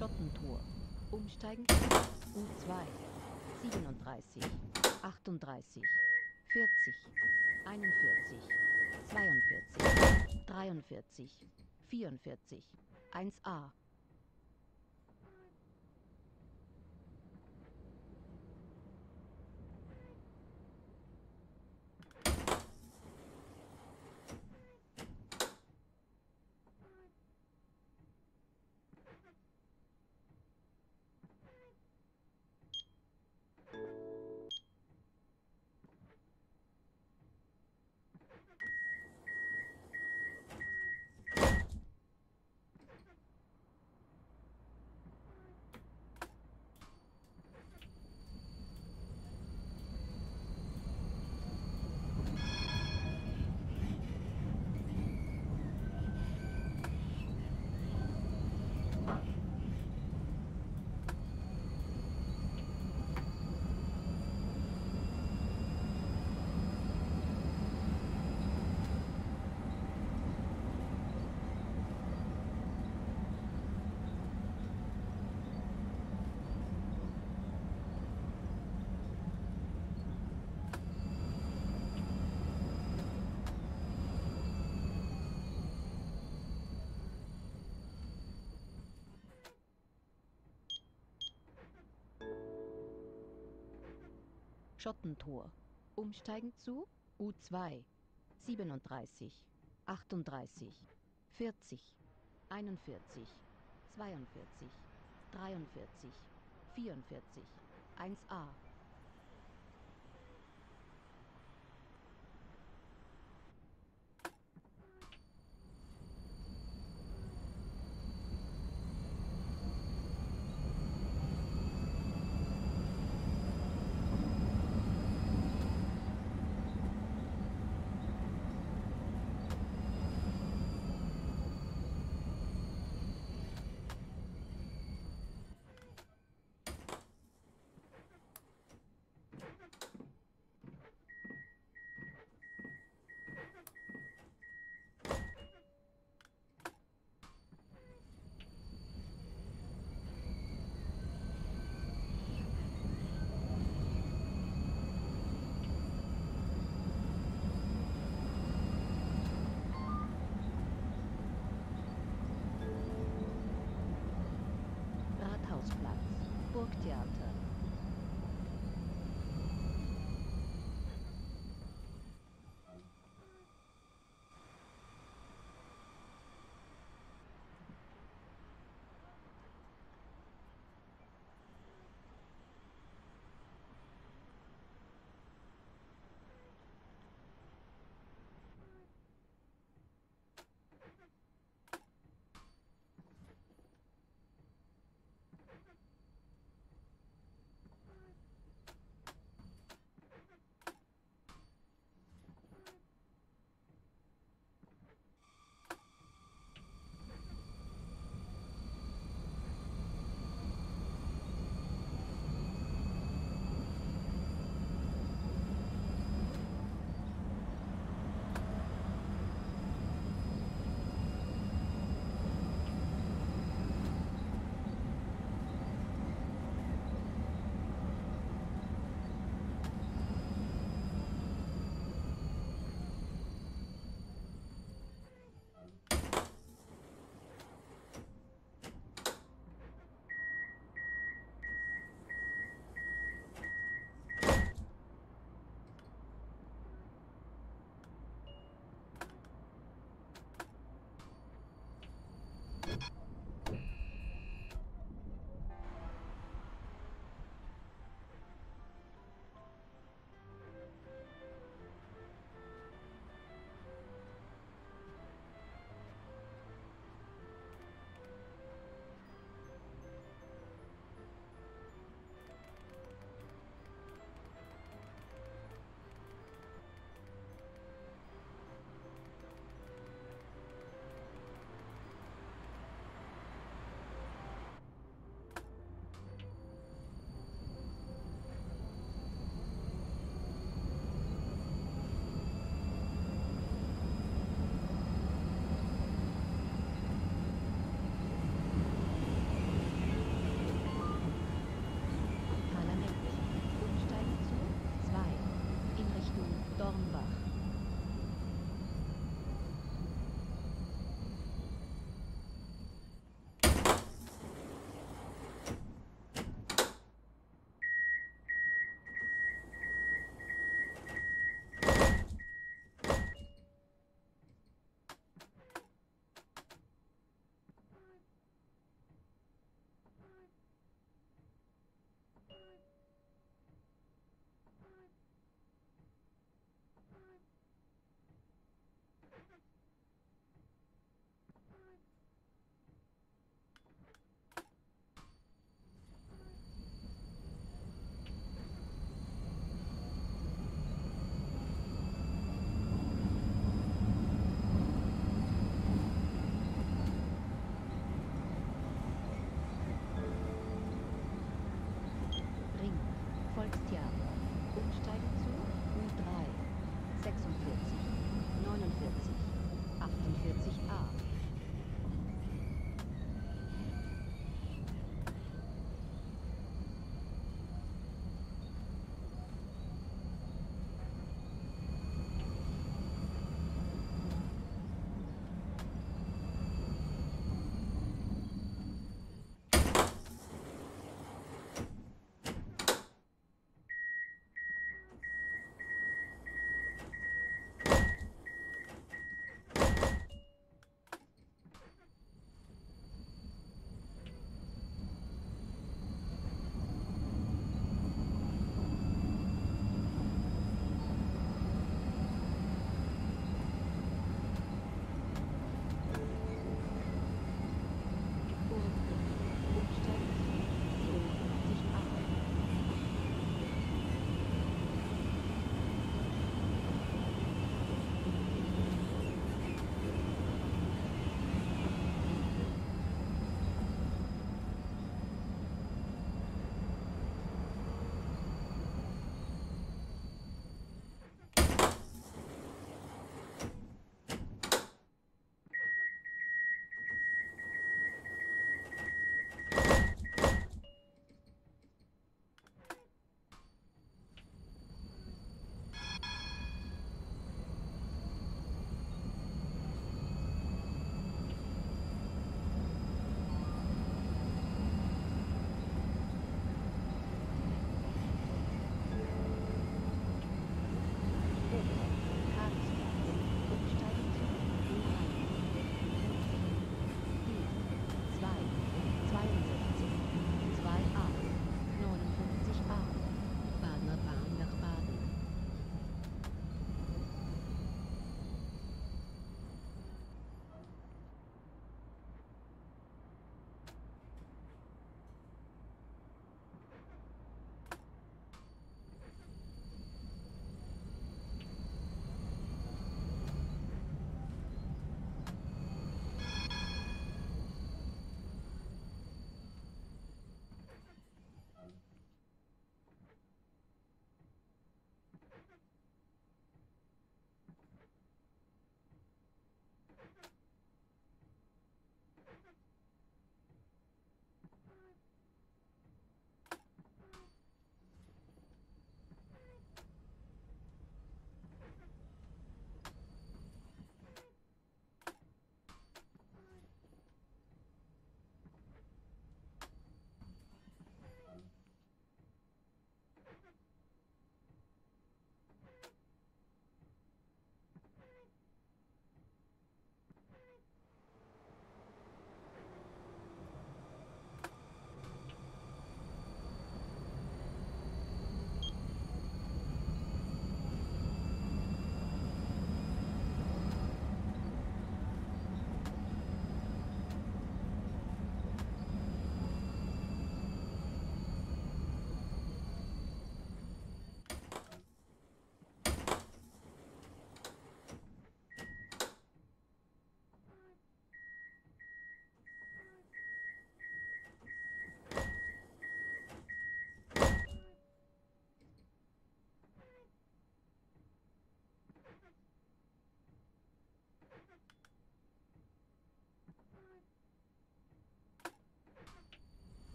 Schottentor. Umsteigen. U2. 37, 38, 40, 41, 42, 43, 44, 1a. Schottentor. Umsteigen zu U2. 37, 38, 40, 41, 42, 43, 44, 1a.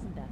isn't that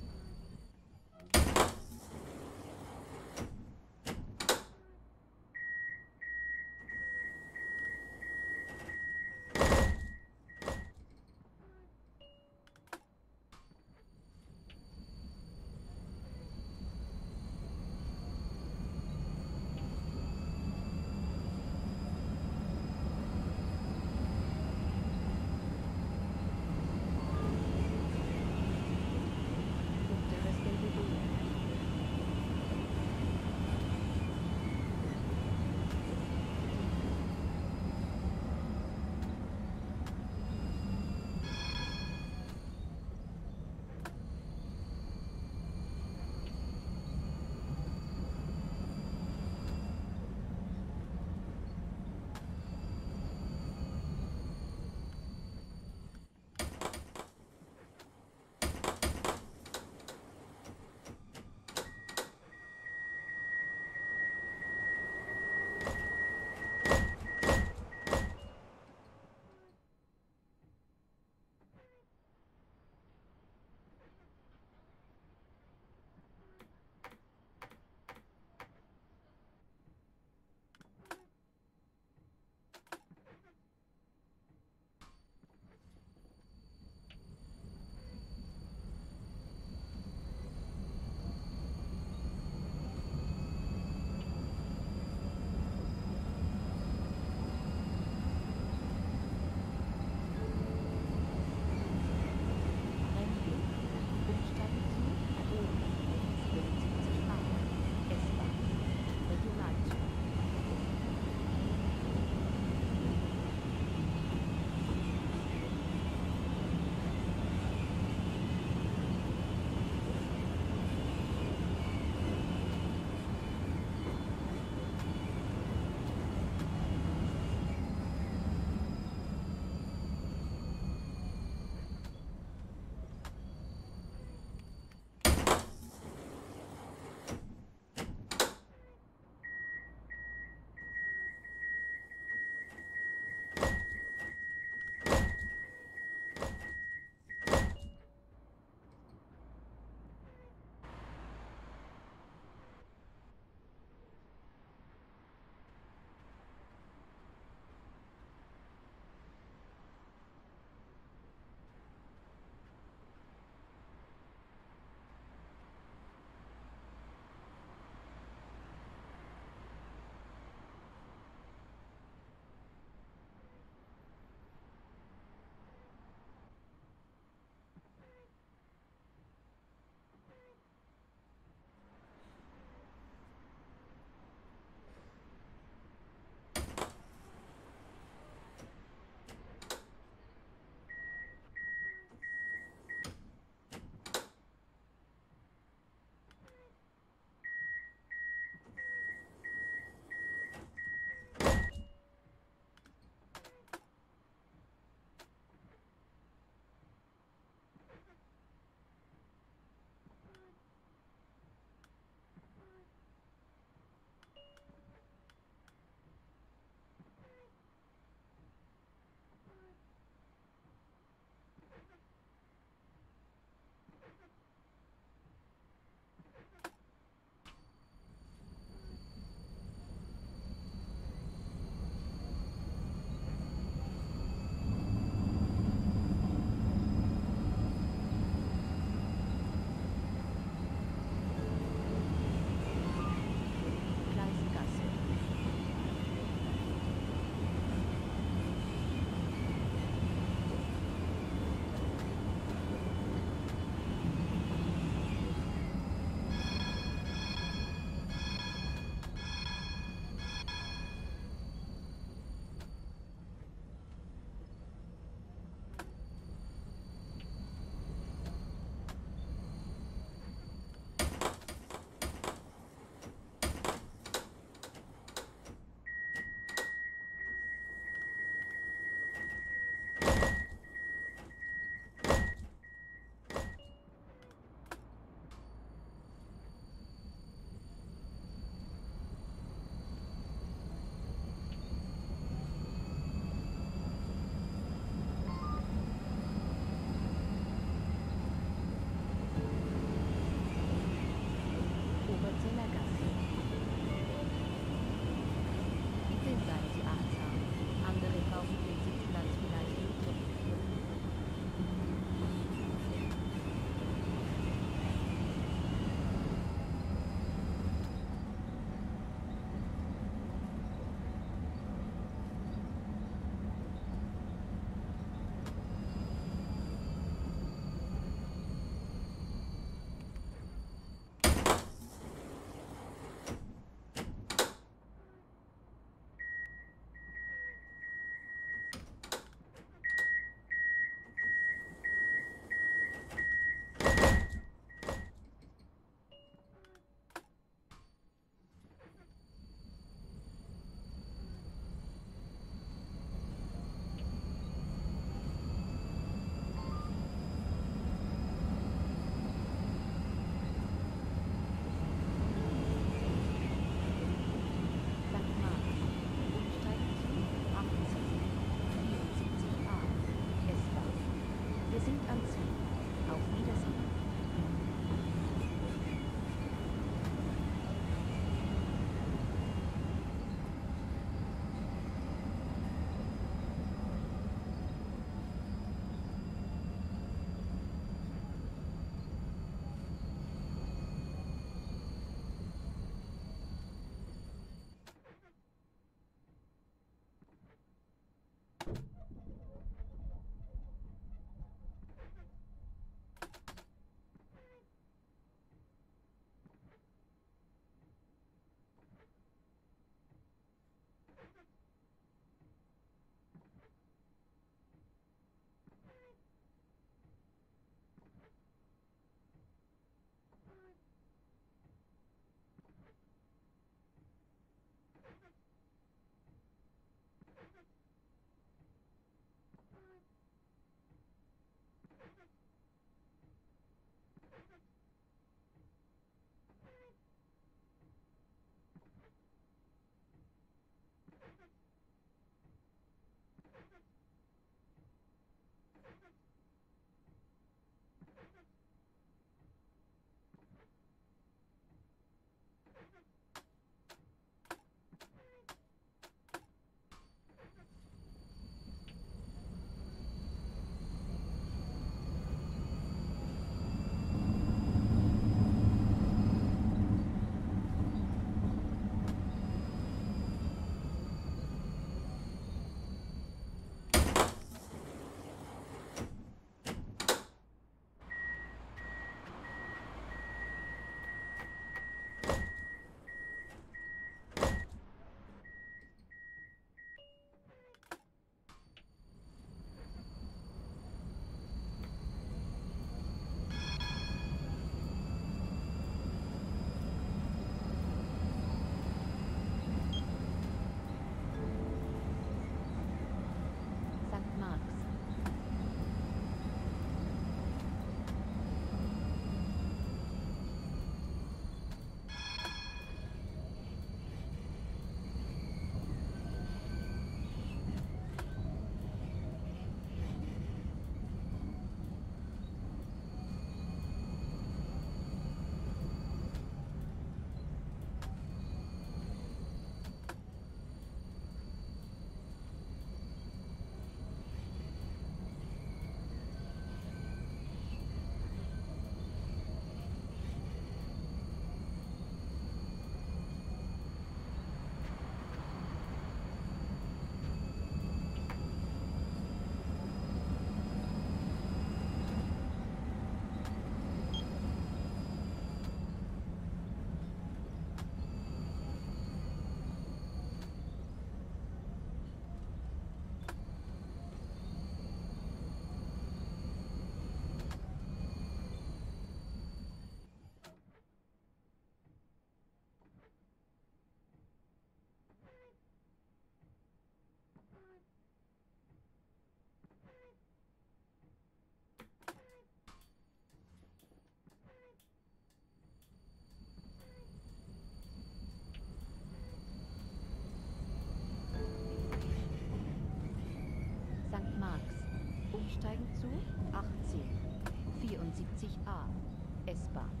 Umsteigen